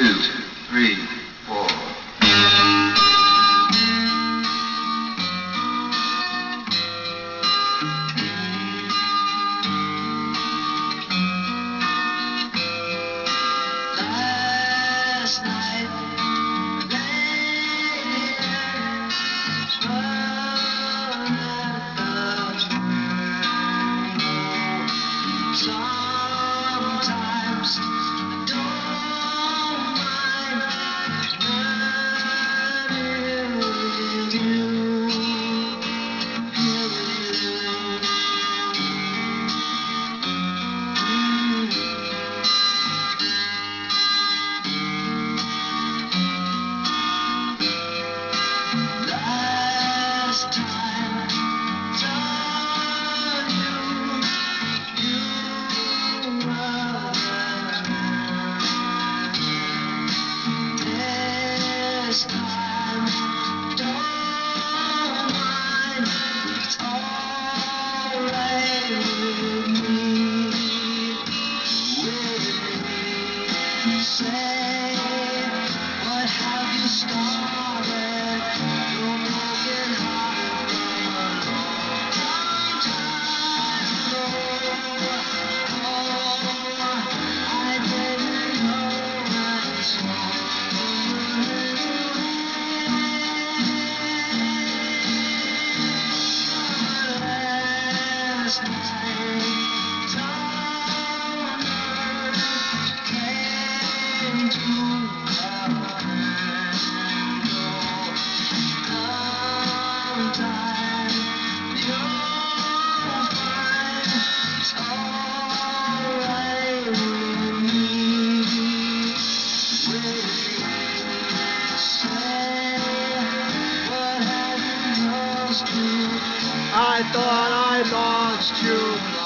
two, three, stars. I thought I lost you.